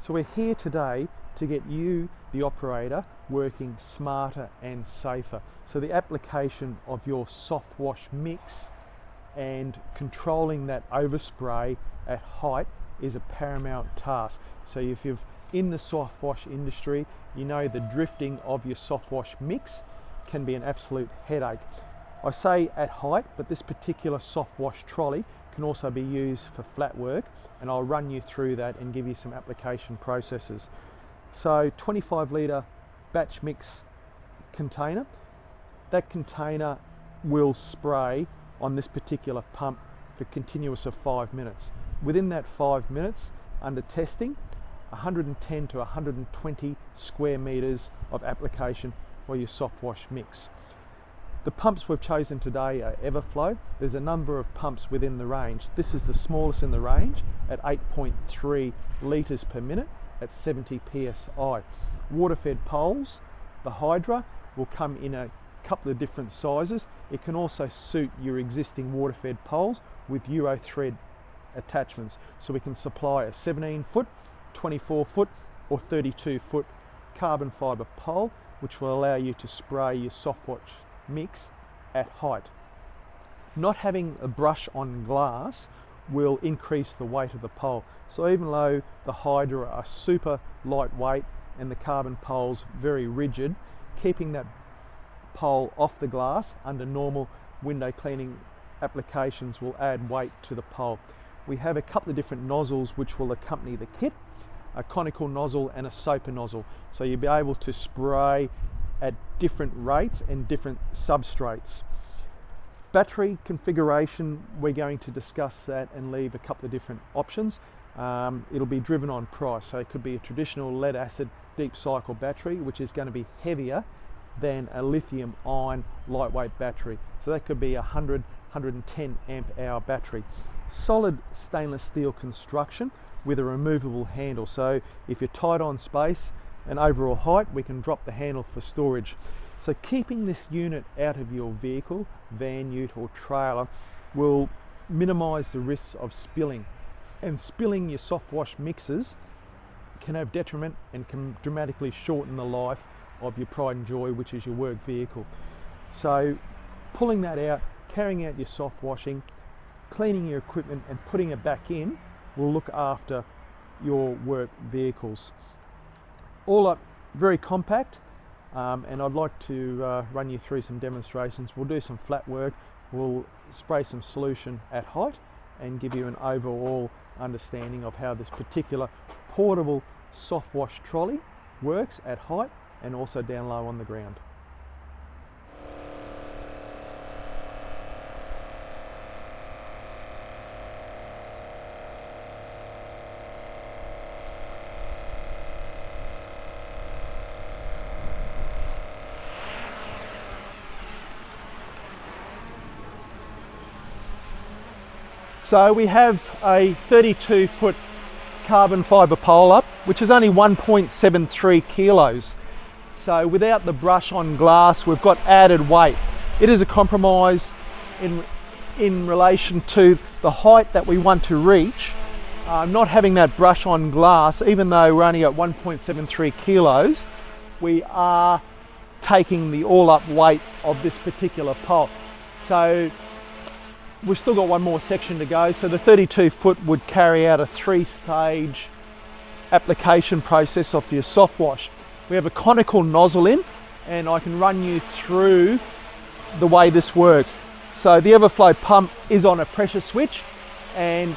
So we're here today to get you, the operator, working smarter and safer. So the application of your soft wash mix and controlling that overspray at height is a paramount task. So if you've in the soft wash industry, you know the drifting of your soft wash mix can be an absolute headache. I say at height, but this particular soft wash trolley can also be used for flat work and I'll run you through that and give you some application processes. So 25 litre batch mix container, that container will spray on this particular pump for continuous of five minutes. Within that five minutes, under testing, 110 to 120 square meters of application for your soft wash mix. The pumps we've chosen today are Everflo. There's a number of pumps within the range. This is the smallest in the range at 8.3 litres per minute at 70 psi. Water fed poles, the Hydra will come in a couple of different sizes. It can also suit your existing water fed poles with Euro thread attachments. So we can supply a 17 foot 24 foot or 32 foot carbon fibre pole which will allow you to spray your softwash mix at height. Not having a brush on glass will increase the weight of the pole. So even though the Hydra are super lightweight and the carbon poles very rigid, keeping that pole off the glass under normal window cleaning applications will add weight to the pole. We have a couple of different nozzles which will accompany the kit a conical nozzle and a soaper nozzle. So you'll be able to spray at different rates and different substrates. Battery configuration, we're going to discuss that and leave a couple of different options. Um, it'll be driven on price, so it could be a traditional lead acid deep cycle battery, which is going to be heavier than a lithium ion lightweight battery. So that could be a 100, 110 amp hour battery. Solid stainless steel construction, with a removable handle. So if you're tight on space and overall height, we can drop the handle for storage. So keeping this unit out of your vehicle, van, ute or trailer will minimize the risks of spilling. And spilling your soft wash mixes can have detriment and can dramatically shorten the life of your pride and joy, which is your work vehicle. So pulling that out, carrying out your soft washing, cleaning your equipment and putting it back in will look after your work vehicles. All up very compact um, and I'd like to uh, run you through some demonstrations. We'll do some flat work, we'll spray some solution at height and give you an overall understanding of how this particular portable soft wash trolley works at height and also down low on the ground. So we have a 32 foot carbon fibre pole up, which is only 1.73 kilos. So without the brush on glass, we've got added weight. It is a compromise in, in relation to the height that we want to reach. Uh, not having that brush on glass, even though we're only at 1.73 kilos, we are taking the all up weight of this particular pole. So We've still got one more section to go. So the 32 foot would carry out a three stage application process of your soft wash. We have a conical nozzle in and I can run you through the way this works. So the Everflo pump is on a pressure switch and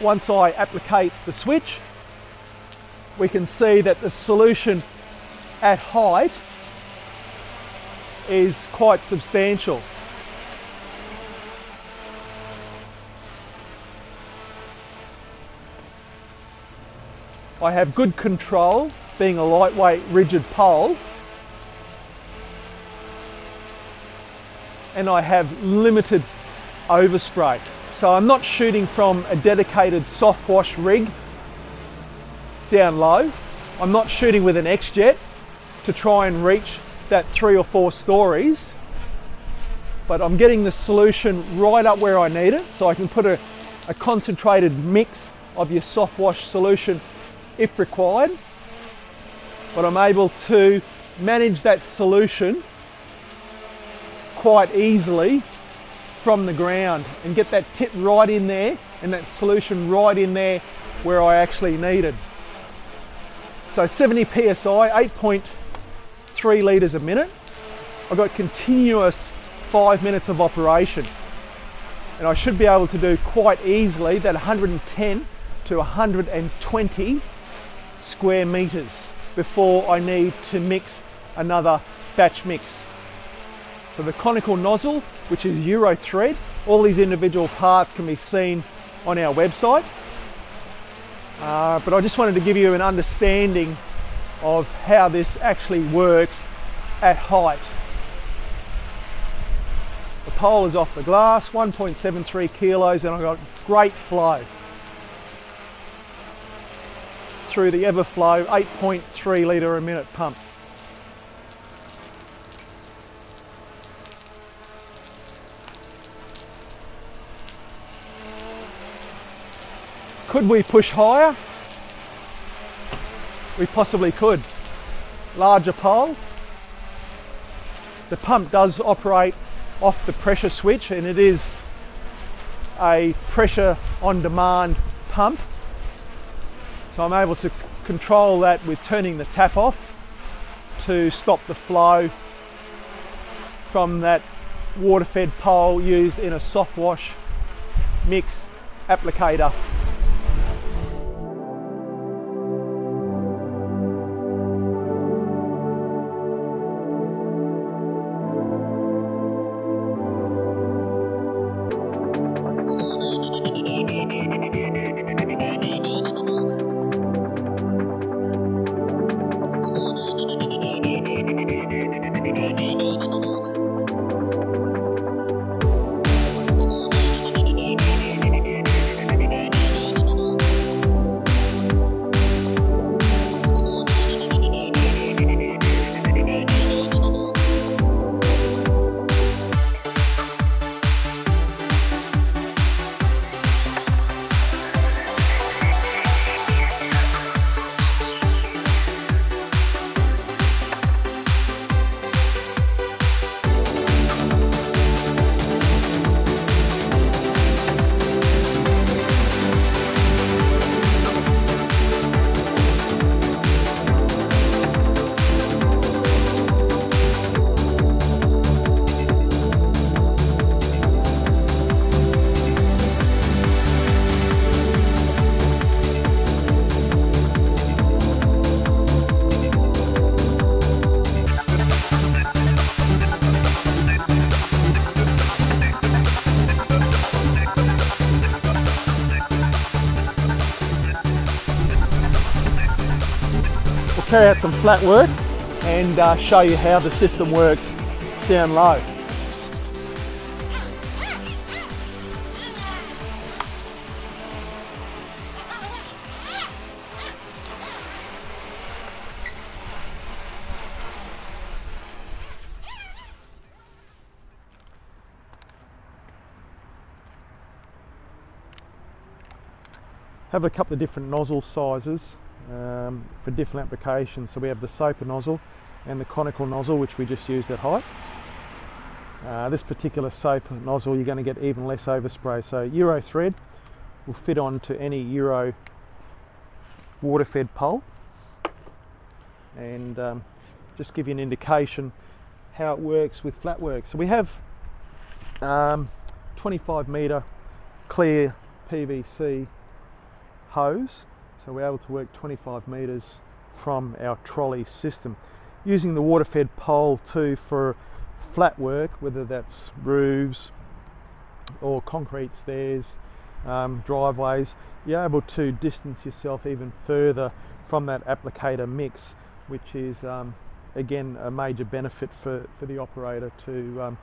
once I applicate the switch, we can see that the solution at height is quite substantial. I have good control, being a lightweight rigid pole, and I have limited overspray. So I'm not shooting from a dedicated soft wash rig down low. I'm not shooting with an X-Jet to try and reach that three or four stories, but I'm getting the solution right up where I need it so I can put a, a concentrated mix of your soft wash solution if required, but I'm able to manage that solution quite easily from the ground and get that tip right in there and that solution right in there where I actually needed. So 70 psi, 8.3 litres a minute. I've got continuous five minutes of operation. And I should be able to do quite easily that 110 to 120 square meters before I need to mix another batch mix. So the conical nozzle, which is Euro thread, all these individual parts can be seen on our website. Uh, but I just wanted to give you an understanding of how this actually works at height. The pole is off the glass, 1.73 kilos, and I've got great flow through the Everflo 8.3 litre a minute pump. Could we push higher? We possibly could. Larger pole. The pump does operate off the pressure switch and it is a pressure on demand pump. So I'm able to control that with turning the tap off to stop the flow from that water fed pole used in a soft wash mix applicator carry out some flat work and uh, show you how the system works down low. have a couple of different nozzle sizes um, for different applications. So we have the soaper nozzle and the conical nozzle, which we just used at height. Uh, this particular soaper nozzle, you're going to get even less overspray. So Euro thread will fit onto any Euro water-fed pole, and um, just give you an indication how it works with flat work. So we have um, 25 meter clear PVC hose so we're able to work 25 metres from our trolley system. Using the water fed pole too for flat work, whether that's roofs or concrete stairs, um, driveways, you're able to distance yourself even further from that applicator mix, which is um, again a major benefit for, for the operator to um,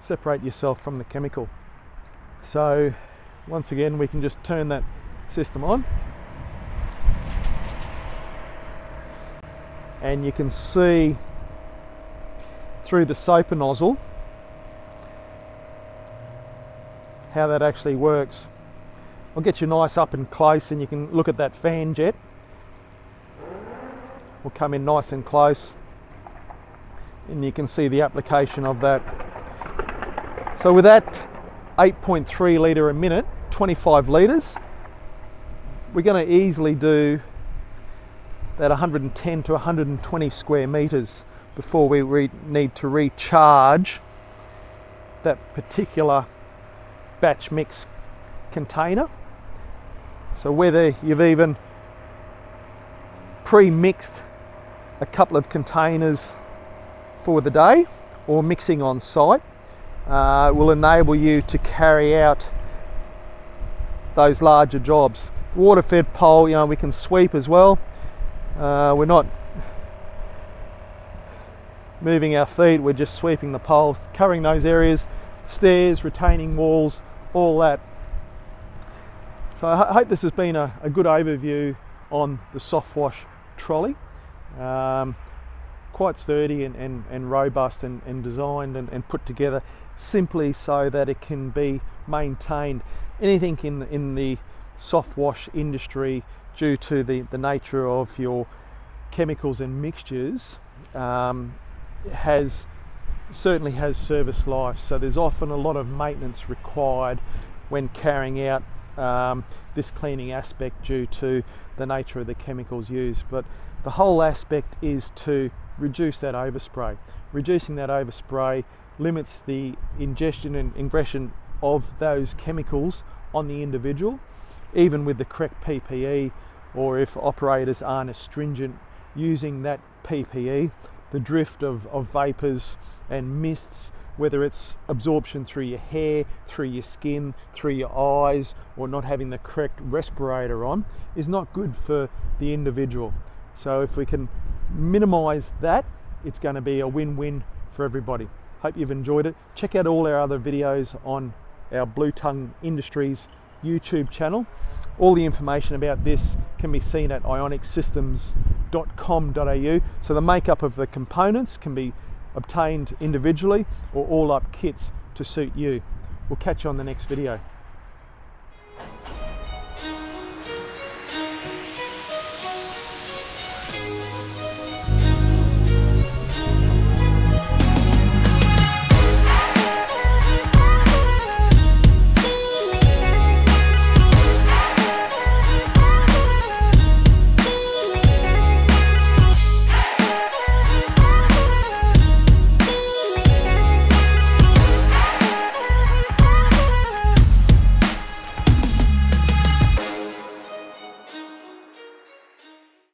separate yourself from the chemical. So once again we can just turn that system on and you can see through the soaper nozzle how that actually works. I'll get you nice up and close and you can look at that fan jet We'll come in nice and close and you can see the application of that. So with that 8.3 litre a minute, 25 litres, we're going to easily do that 110 to 120 square metres before we re- need to recharge that particular batch mix container. So whether you've even pre-mixed a couple of containers for the day or mixing on site uh, will enable you to carry out those larger jobs. Water fed pole, you know, we can sweep as well. Uh, we're not moving our feet, we're just sweeping the poles, covering those areas, stairs, retaining walls, all that. So I hope this has been a, a good overview on the soft wash trolley. Um, quite sturdy and, and, and robust and, and designed and, and, put together simply so that it can be maintained. Anything in, in the soft wash industry due to the, the nature of your chemicals and mixtures um, has certainly has service life. So there's often a lot of maintenance required when carrying out um, this cleaning aspect due to the nature of the chemicals used. But the whole aspect is to reduce that overspray. Reducing that overspray limits the ingestion and ingression of those chemicals on the individual even with the correct PPE or if operators aren't as stringent using that PPE the drift of, of vapors and mists, whether it's absorption through your hair, through your skin, through your eyes, or not having the correct respirator on, is not good for the individual. So, if we can minimize that, it's going to be a win win for everybody. Hope you've enjoyed it. Check out all our other videos on our Blue Tongue Industries YouTube channel. All the information about this can be seen at ionicsystems.com.au. So the makeup of the components can be obtained individually or all up kits to suit you. We'll catch you on the next video.